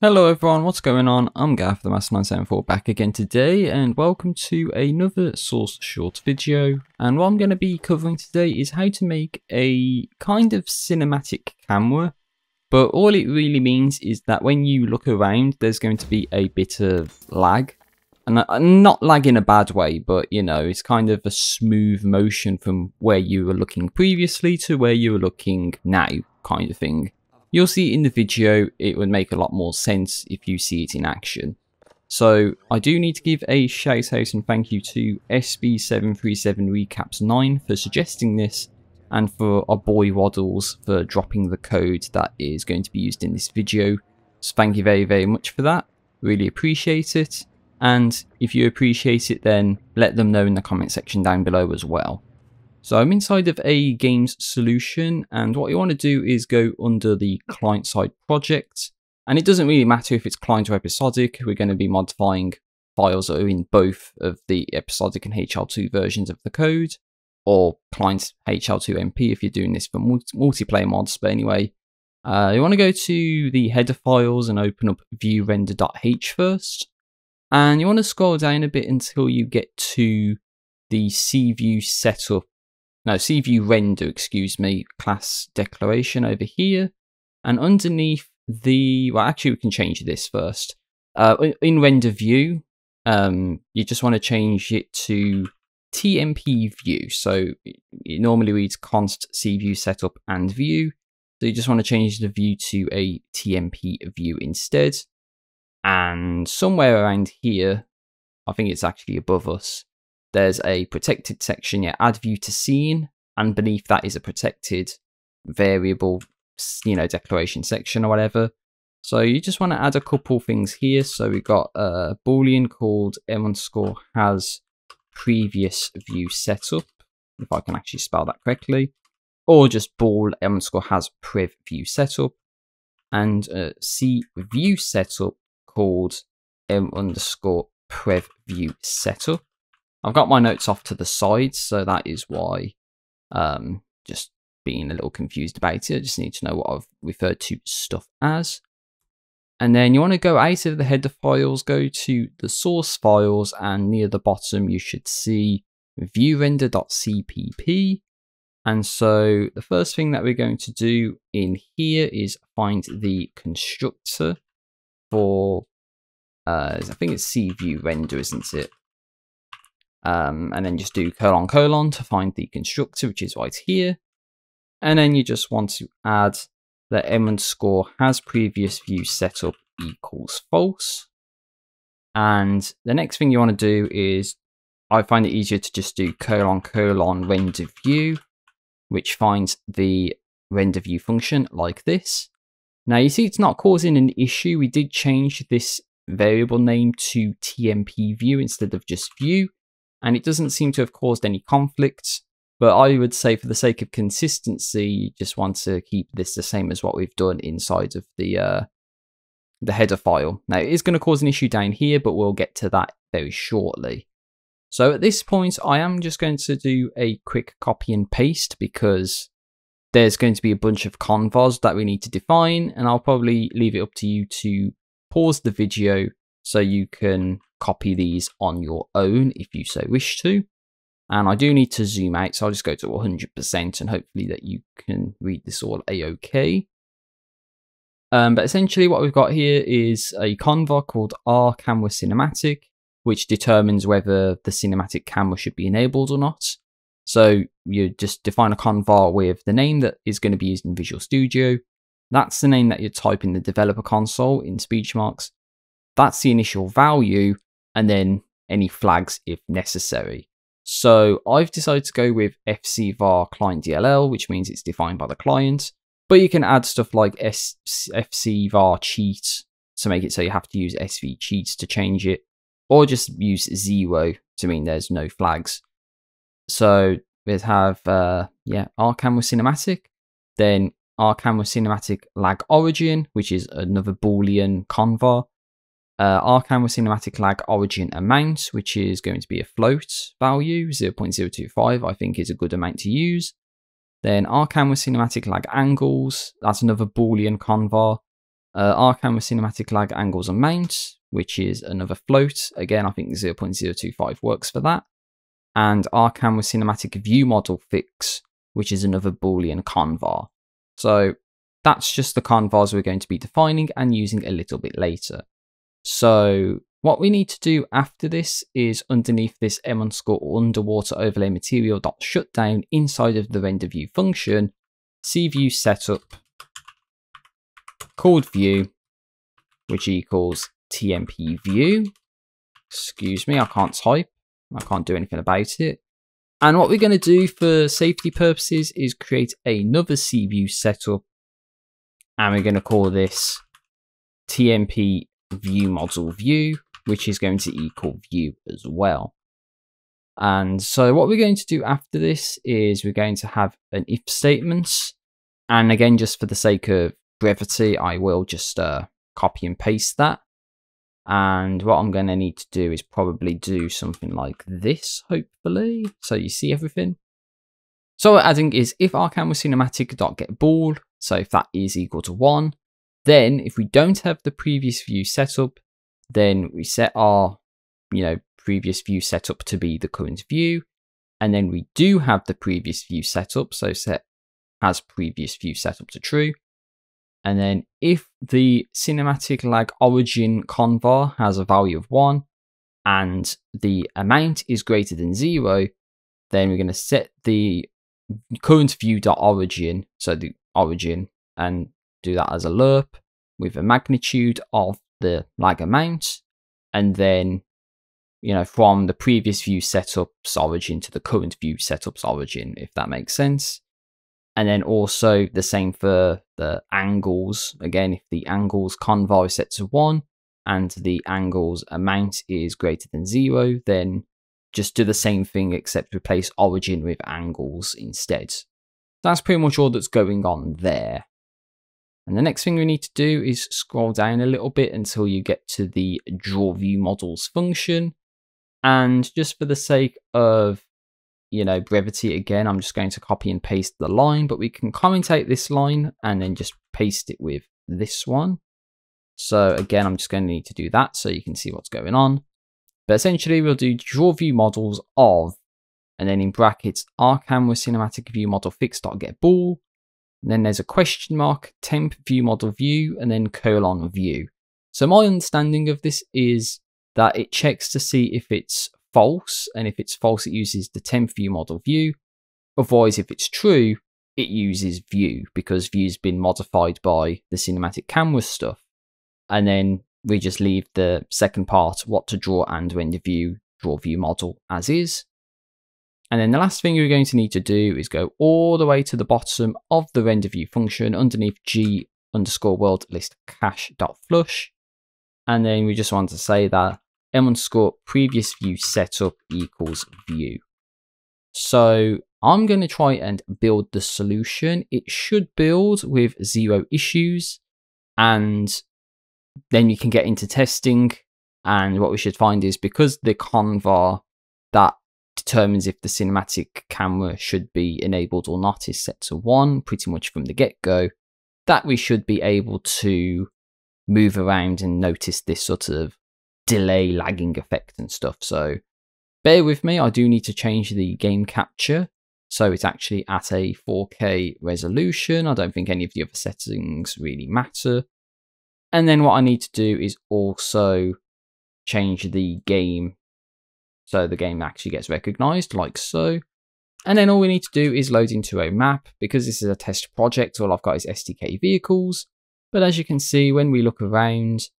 Hello everyone, what's going on? I'm Gav, the Master974 back again today and welcome to another Source Short video. And what I'm going to be covering today is how to make a kind of cinematic camera. But all it really means is that when you look around, there's going to be a bit of lag. And uh, not lag in a bad way, but you know, it's kind of a smooth motion from where you were looking previously to where you were looking now kind of thing. You'll see in the video, it would make a lot more sense if you see it in action. So I do need to give a shout out and thank you to SB737 Recaps 9 for suggesting this and for our boy WadDelZ for dropping the code that is going to be used in this video. So thank you very very much for that. Really appreciate it. And if you appreciate it then let them know in the comment section down below as well. So I'm inside of a games solution and what you want to do is go under the client side project. And it doesn't really matter if it's client or episodic, we're going to be modifying files that are in both of the episodic and HL2 versions of the code, or client HL2MP if you're doing this for multiplayer mods. But anyway, uh, you want to go to the header files and open up viewrender.h first. And you want to scroll down a bit until you get to the CView setup no, CView render, excuse me, class declaration over here. And underneath the, well, actually we can change this first. Uh, in render view, um, you just want to change it to TMP view. So it normally reads const CView setup and view. So you just want to change the view to a TMP view instead. And somewhere around here, I think it's actually above us, there's a protected section, yeah, add view to scene, and beneath that is a protected variable, you know, declaration section or whatever. So you just want to add a couple things here. So we've got a boolean called m underscore has previous view setup, if I can actually spell that correctly, or just bool m underscore has prev view setup, and a c view setup called m underscore prev view setup. I've got my notes off to the side, so that is why um, just being a little confused about it. I just need to know what I've referred to stuff as. And then you want to go out of the header files, go to the source files, and near the bottom you should see viewrender.cpp. And so the first thing that we're going to do in here is find the constructor for, uh, I think it's CView render, isn't it? Um, and then just do colon colon to find the constructor, which is right here. And then you just want to add the m underscore has previous view setup equals false. And the next thing you want to do is, I find it easier to just do colon colon render view, which finds the render view function like this. Now you see it's not causing an issue. We did change this variable name to tmp view instead of just view and it doesn't seem to have caused any conflict. But I would say, for the sake of consistency, you just want to keep this the same as what we've done inside of the uh, the header file. Now, it is going to cause an issue down here, but we'll get to that very shortly. So at this point, I am just going to do a quick copy and paste because there's going to be a bunch of convars that we need to define, and I'll probably leave it up to you to pause the video so you can copy these on your own if you so wish to. And I do need to zoom out, so I'll just go to 100% and hopefully that you can read this all a-okay. Um, but essentially what we've got here is a convar called R camera cinematic, which determines whether the cinematic camera should be enabled or not. So you just define a convar with the name that is going to be used in Visual Studio. That's the name that you type in the developer console in speech marks. That's the initial value, and then any flags if necessary. So I've decided to go with fcvar client DLL, which means it's defined by the client. But you can add stuff like S fcvar cheat to make it so you have to use sv cheats to change it, or just use zero to mean there's no flags. So we have uh, yeah R camera cinematic, then R camera cinematic lag origin, which is another boolean convar, uh, R camera cinematic lag origin amount, which is going to be a float value, 0.025, I think is a good amount to use. Then R with cinematic lag angles, that's another Boolean convar. uh, R camera cinematic lag angles and mount, which is another float. Again, I think 0.025 works for that. And R with cinematic view model fix, which is another Boolean convar. So that's just the convars we're going to be defining and using a little bit later. So what we need to do after this is underneath this m underscore underwater overlay material dot shutdown inside of the render view function, cview setup called view, which equals tmp view. Excuse me, I can't type. I can't do anything about it. And what we're going to do for safety purposes is create another cview setup. And we're going to call this tmp view model view which is going to equal view as well. And so what we're going to do after this is we're going to have an if statement. And again, just for the sake of brevity, I will just uh, copy and paste that. And what I'm going to need to do is probably do something like this, hopefully. So you see everything. So what we're adding is if our camera cinematic dot get bool, so if that is equal to one, then if we don't have the previous view set up, then we set our, you know, previous view setup to be the current view. And then we do have the previous view setup. So set as previous view setup to true. And then if the cinematic lag origin convar has a value of one and the amount is greater than zero, then we're going to set the current view dot origin, so the origin, and do that as a lerp with a magnitude of the lag amount, and then you know from the previous view setup's origin to the current view setup's origin, if that makes sense. And then also the same for the angles. Again, if the angles convar is set to one and the angles amount is greater than zero, then just do the same thing except replace origin with angles instead. That's pretty much all that's going on there. And the next thing we need to do is scroll down a little bit until you get to the draw view models function. And just for the sake of, you know, brevity again, I'm just going to copy and paste the line, but we can commentate this line and then just paste it with this one. So again, I'm just going to need to do that so you can see what's going on. But essentially we'll do draw view models of, and then in brackets, our camera cinematic view model fix.get bool, and then there's a question mark, temp view model view, and then colon view. So my understanding of this is that it checks to see if it's false, and if it's false, it uses the temp view model view. Otherwise, if it's true, it uses view because view's been modified by the cinematic camera stuff. And then we just leave the second part, what to draw and render view, draw view model as is. And then the last thing you're going to need to do is go all the way to the bottom of the render view function underneath g underscore world list cache dot flush. And then we just want to say that m underscore previous view setup equals view. So I'm going to try and build the solution. It should build with zero issues and then you can get into testing. And what we should find is because the convar that determines if the cinematic camera should be enabled or not is set to 1 pretty much from the get-go, that we should be able to move around and notice this sort of delay lagging effect and stuff. So bear with me, I do need to change the game capture so it's actually at a 4K resolution. I don't think any of the other settings really matter. And then what I need to do is also change the game so the game actually gets recognized like so. And then all we need to do is load into a map. Because this is a test project, all I've got is SDK vehicles. But as you can see, when we look around,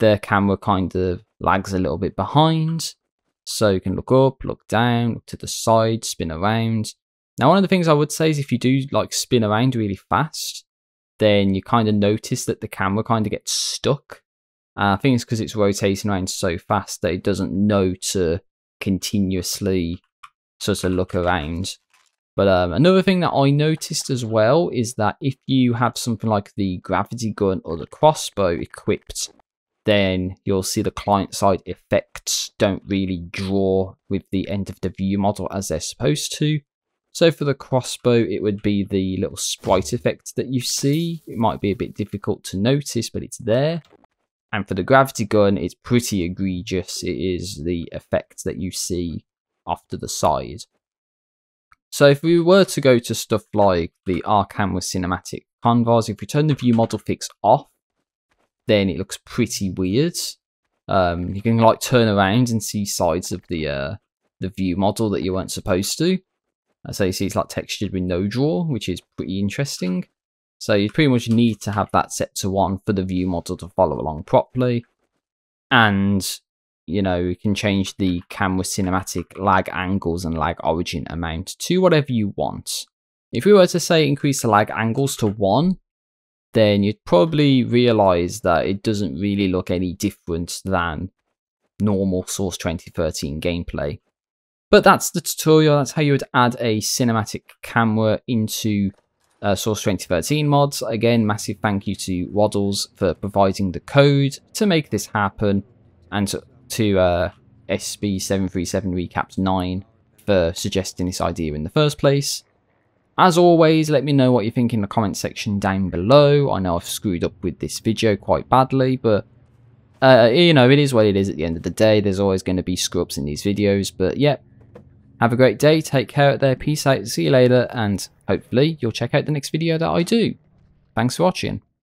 the camera kind of lags a little bit behind. So you can look up, look down, look to the side, spin around. Now, one of the things I would say is if you do like spin around really fast, then you kind of notice that the camera kind of gets stuck. Uh, I think it's because it's rotating around so fast that it doesn't know to continuously sort of look around. But um, another thing that I noticed as well is that if you have something like the gravity gun or the crossbow equipped, then you'll see the client side effects don't really draw with the end of the view model as they're supposed to. So for the crossbow, it would be the little sprite effect that you see. It might be a bit difficult to notice, but it's there. And for the gravity gun, it's pretty egregious. It is the effect that you see off to the side. So if we were to go to stuff like the Arkham with cinematic canvas, if we turn the view model fix off, then it looks pretty weird. Um, you can like turn around and see sides of the uh, the view model that you weren't supposed to. So you see it's like textured with no draw, which is pretty interesting. So you pretty much need to have that set to one for the view model to follow along properly. And you know, you can change the camera cinematic lag angles and lag origin amount to whatever you want. If we were to say increase the lag angles to 1, then you'd probably realize that it doesn't really look any different than normal Source 2013 gameplay. But that's the tutorial, that's how you would add a cinematic camera into uh, Source 2013 mods. Again, massive thank you to WadDelZ for providing the code to make this happen and to to uh, SB737 Recapped 9 for suggesting this idea in the first place. As always, let me know what you think in the comment section down below. I know I've screwed up with this video quite badly, but uh, you know, it is what it is at the end of the day. There's always going to be scrubs in these videos, but yeah. Have a great day, take care out there, peace out, see you later, and hopefully you'll check out the next video that I do. Thanks for watching.